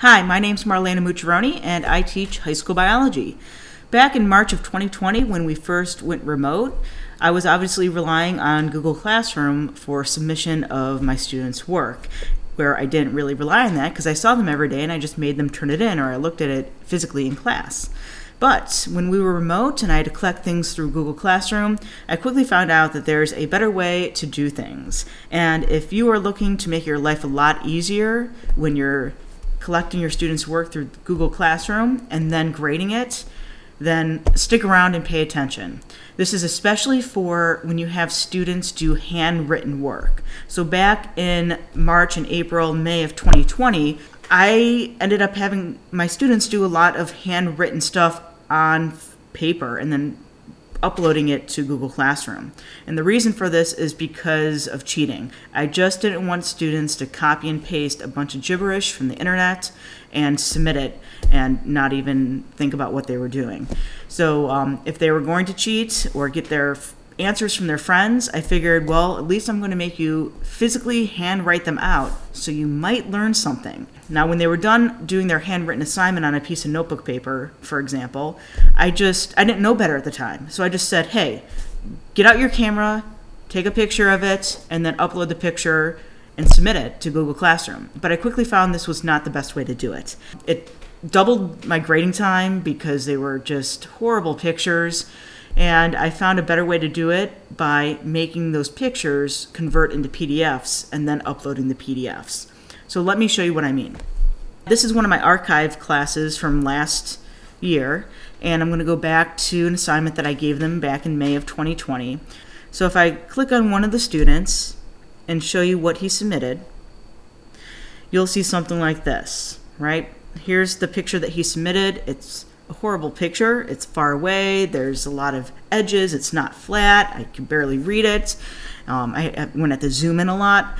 Hi, my name's Marlana Mucciarone, and I teach high school biology. Back in March of 2020, when we first went remote, I was obviously relying on Google Classroom for submission of my students' work, where I didn't really rely on that because I saw them every day and I just made them turn it in or I looked at it physically in class. But when we were remote and I had to collect things through Google Classroom, I quickly found out that there's a better way to do things. And if you are looking to make your life a lot easier when you're collecting your students' work through Google Classroom and then grading it, then stick around and pay attention. This is especially for when you have students do handwritten work. So back in March and April, May of 2020, I ended up having my students do a lot of handwritten stuff on paper and then uploading it to Google Classroom. And the reason for this is because of cheating. I just didn't want students to copy and paste a bunch of gibberish from the internet and submit it and not even think about what they were doing. So um, if they were going to cheat or get their answers from their friends, I figured, well, at least I'm going to make you physically handwrite them out so you might learn something. Now, when they were done doing their handwritten assignment on a piece of notebook paper, for example, I just, I didn't know better at the time. So I just said, hey, get out your camera, take a picture of it, and then upload the picture and submit it to Google Classroom. But I quickly found this was not the best way to do it. It doubled my grading time because they were just horrible pictures. And I found a better way to do it by making those pictures convert into PDFs and then uploading the PDFs. So let me show you what I mean. This is one of my archive classes from last year, and I'm going to go back to an assignment that I gave them back in May of 2020. So if I click on one of the students and show you what he submitted, you'll see something like this, right? Here's the picture that he submitted. It's a horrible picture. It's far away. There's a lot of edges. It's not flat. I can barely read it. Um, I, I went at the zoom in a lot.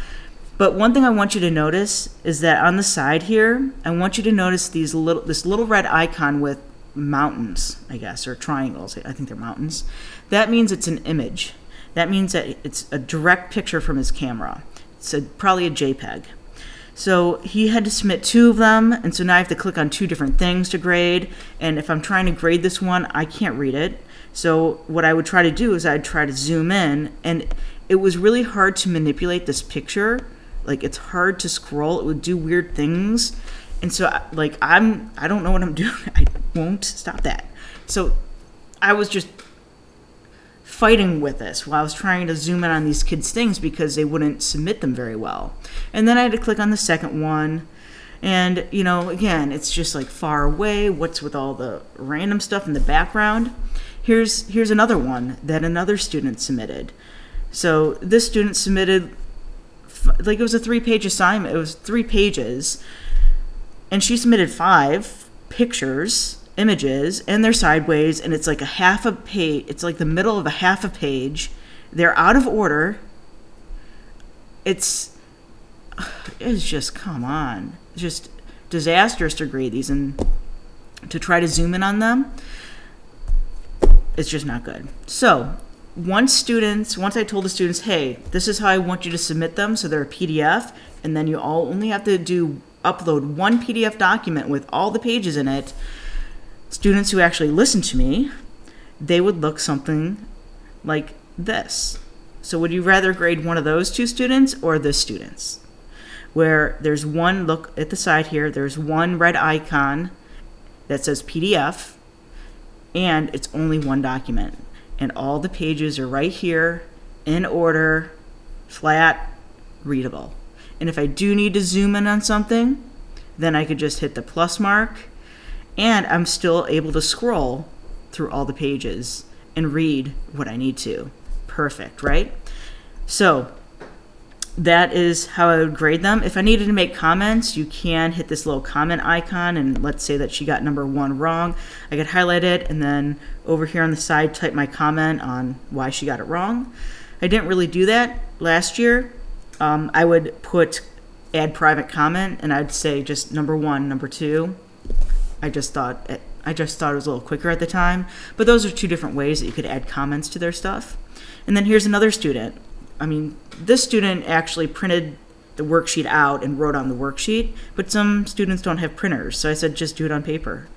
But one thing I want you to notice is that on the side here, I want you to notice these little this little red icon with mountains, I guess, or triangles. I think they're mountains. That means it's an image. That means that it's a direct picture from his camera. It's a, probably a JPEG. So he had to submit two of them, and so now I have to click on two different things to grade. And if I'm trying to grade this one, I can't read it. So what I would try to do is I'd try to zoom in, and it was really hard to manipulate this picture. Like it's hard to scroll. It would do weird things, and so like I'm I don't know what I'm doing. I won't stop that. So I was just fighting with this while I was trying to zoom in on these kids' things because they wouldn't submit them very well. And then I had to click on the second one. And, you know, again, it's just like far away. What's with all the random stuff in the background? Here's, here's another one that another student submitted. So this student submitted, like, it was a three page assignment, it was three pages. And she submitted five pictures images and they're sideways and it's like a half a page it's like the middle of a half a page. They're out of order. It's it's just come on. Just disastrous to grade these and to try to zoom in on them it's just not good. So once students once i told the students hey this is how i want you to submit them so they're a pdf and then you all only have to do upload one pdf document with all the pages in it students who actually listened to me, they would look something like this. So would you rather grade one of those two students or the students? Where there's one, look at the side here, there's one red icon that says PDF, and it's only one document. And all the pages are right here, in order, flat, readable. And if I do need to zoom in on something, then I could just hit the plus mark and I'm still able to scroll through all the pages and read what I need to. Perfect, right? So that is how I would grade them. If I needed to make comments, you can hit this little comment icon and let's say that she got number one wrong. I could highlight it and then over here on the side type my comment on why she got it wrong. I didn't really do that last year. Um, I would put add private comment and I'd say just number one, number two, I just thought it, I just thought it was a little quicker at the time. But those are two different ways that you could add comments to their stuff. And then here's another student. I mean, this student actually printed the worksheet out and wrote on the worksheet, but some students don't have printers, so I said just do it on paper.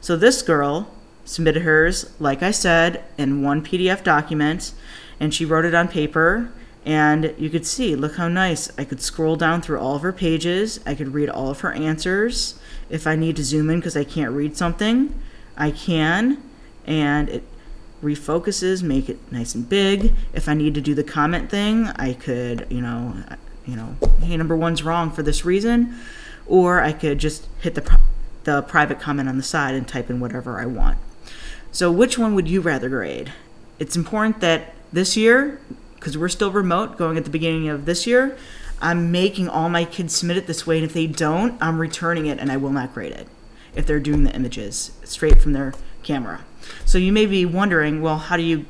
So this girl submitted hers, like I said, in one PDF document, and she wrote it on paper. And you could see, look how nice. I could scroll down through all of her pages. I could read all of her answers. If I need to zoom in because I can't read something, I can. And it refocuses, make it nice and big. If I need to do the comment thing, I could, you know, you know, hey, number one's wrong for this reason. Or I could just hit the, the private comment on the side and type in whatever I want. So, which one would you rather grade? It's important that this year, because we're still remote going at the beginning of this year, I'm making all my kids submit it this way. And if they don't, I'm returning it and I will not grade it if they're doing the images straight from their camera. So you may be wondering, well, how do you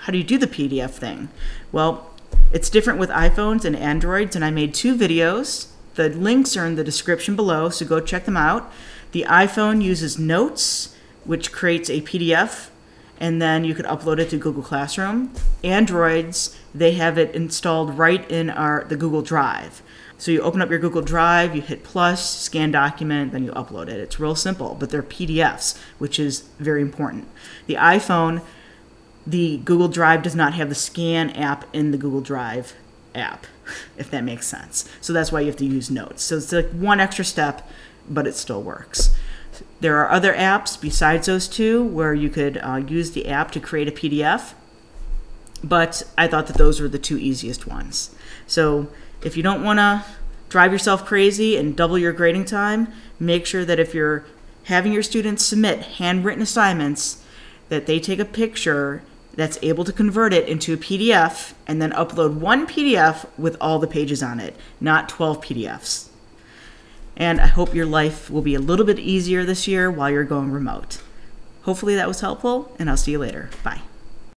how do you do the PDF thing? Well, it's different with iPhones and Androids, and I made two videos. The links are in the description below, so go check them out. The iPhone uses Notes, which creates a PDF, and then you could upload it to Google Classroom. Androids, they have it installed right in our the Google Drive. So you open up your Google Drive, you hit plus, scan document, then you upload it. It's real simple, but they're PDFs, which is very important. The iPhone, the Google Drive does not have the scan app in the Google Drive app, if that makes sense. So that's why you have to use notes. So it's like one extra step, but it still works. There are other apps besides those two where you could uh, use the app to create a PDF, but I thought that those were the two easiest ones. So if you don't want to drive yourself crazy and double your grading time, make sure that if you're having your students submit handwritten assignments, that they take a picture that's able to convert it into a PDF and then upload one PDF with all the pages on it, not 12 PDFs. And I hope your life will be a little bit easier this year while you're going remote. Hopefully that was helpful, and I'll see you later. Bye.